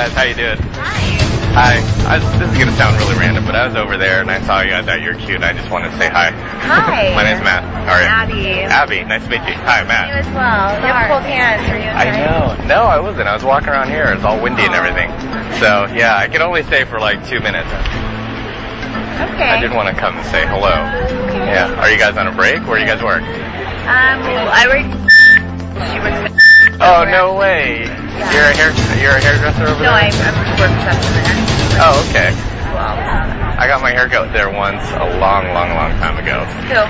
guys, how you doing? Hi. Hi. I, this is gonna sound really random, but I was over there and I saw you. I thought you were cute. and I just wanted to say hi. Hi. My name's Matt. How are you? Abby. Abby, nice to meet you. Hi, Matt. You as well. You have cold hands. Are you I know. No, I wasn't. I was walking around here. It's all windy and everything. So yeah, I could only stay for like two minutes. Okay. I did want to come and say hello. Yeah. Are you guys on a break? Where do you guys work? Um, I work. She works. Oh no way. You're a hair you're a hairdresser over No, there? No, I, I work reception there. Oh, okay. Well, I got my hair cut there once a long, long, long time ago. cool.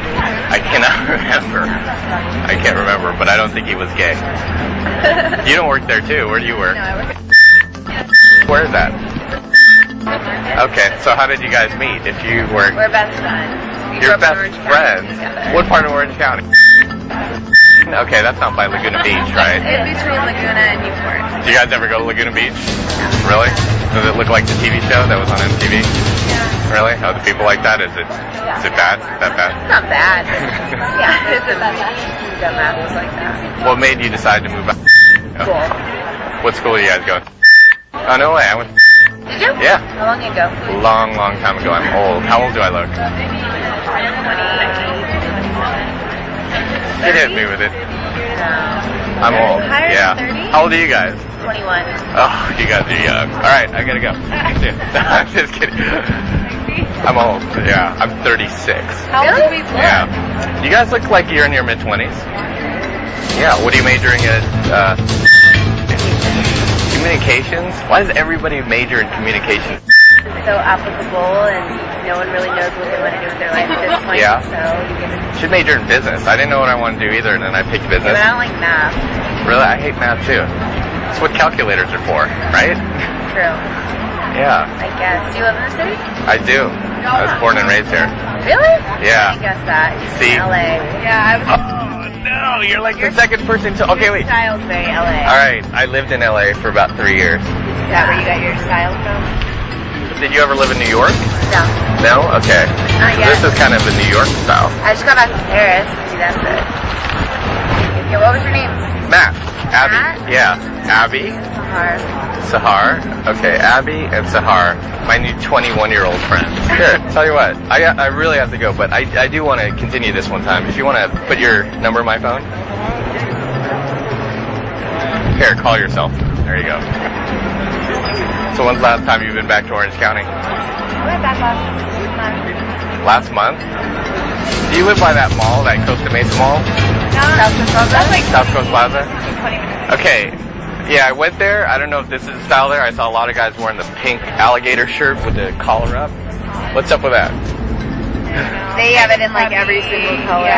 I cannot remember. I can't remember, but I don't think he was gay. You don't work there too. Where do you work? No, I work. Where is that? Okay, so how did you guys meet? If you work, We're best friends. We your best friends. What part of Orange County? Okay, that's not by Laguna Beach, right? In between Laguna and Newport. Do you guys ever go to Laguna Beach? Really? Does it look like the TV show that was on MTV? Yeah. Really? How the people like that? Is it? Is it bad? That bad? It's not bad. yeah, it's a dumbasses like that. What made you decide to move out? Cool. Oh. What school are you guys going? Oh no way! I went Did you? Yeah. How long ago? long, long time ago. I'm old. How old do I look? You hit me with it. No. I'm old. Higher than Yeah. 30? How old are you guys? 21. Oh, you guys are young. All right, I gotta go. I'm just kidding. I'm old. Yeah, I'm 36. How old do we look? Yeah. You guys look like you're in your mid 20s. Yeah. What are you majoring in? Uh, communications. Why does everybody major in communications? So applicable and no one really knows what they want to do with their life at this point. Yeah. So you get to Should major in business. I didn't know what I wanted to do either, and then I picked but business. I don't like math. Really, I hate math too. That's what calculators are for, right? True. Yeah, I guess. Do you live in the city? I do. I was born and raised here. Really? Yeah. I guess that. See? In LA. Yeah, I was Oh no, you're like the second person to. Okay, wait. Styles Bay, LA. All right, I lived in LA for about three years. Is that where you got your style from? Did you ever live in New York? No. No. Okay. Not yet. this is kind of a New York style. I just got back from Paris. Maybe that's it. Okay, what was your name? Matt. Abby. Matt? Yeah. Abby. Sahar. Sahar. Okay, Abby and Sahar, my new 21-year-old friends. Here, tell you what, I I really have to go, but I I do want to continue this one time. If you want to put your number in my phone. Here, call yourself. There you go. So when's the last time you've been back to Orange County? I went back last month. Last month? Do you live by that mall, that Costa Mesa Mall? No, South Coast Plaza? That's like South Coast Plaza? 20 minutes. Okay. Yeah, I went there. I don't know if this is the style there. I saw a lot of guys wearing the pink alligator shirt with the collar up. What's up with that? They have it in like every single color.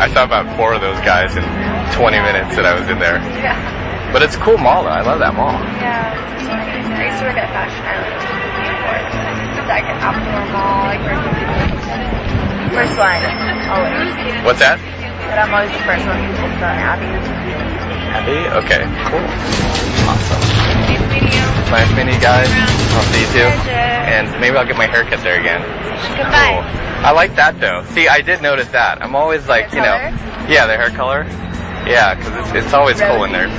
I saw about four of those guys in 20 minutes that I was in there. Yeah. But it's a cool mall though. I love that mall. Yeah. I used to work at Fashion Island. It's like an outdoor mall. Like first one, always. What's that? But I'm always the first one people start Abby. Abby? Okay, cool. Awesome. Nice meeting you. Nice meeting you guys. I'll see you too. And maybe I'll get my hair cut there again. Goodbye. Cool. I like that though. See, I did notice that. I'm always like, Hair you know, color? yeah, the hair color. Yeah, because it's, it's always cool in there.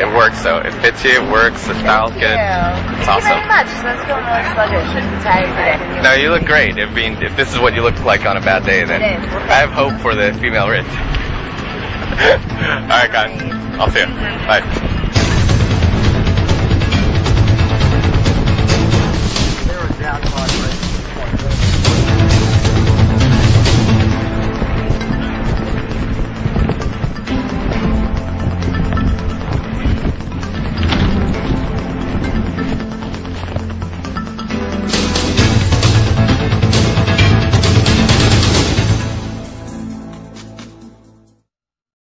It works though. It fits you. It works. The style's good. Thank It's you awesome. very much. Let's go really sluggish and tired today. No, you look great. I mean, if this is what you look like on a bad day, then. Well, I have hope for the female rich. All right, guys. I'll see you. Bye.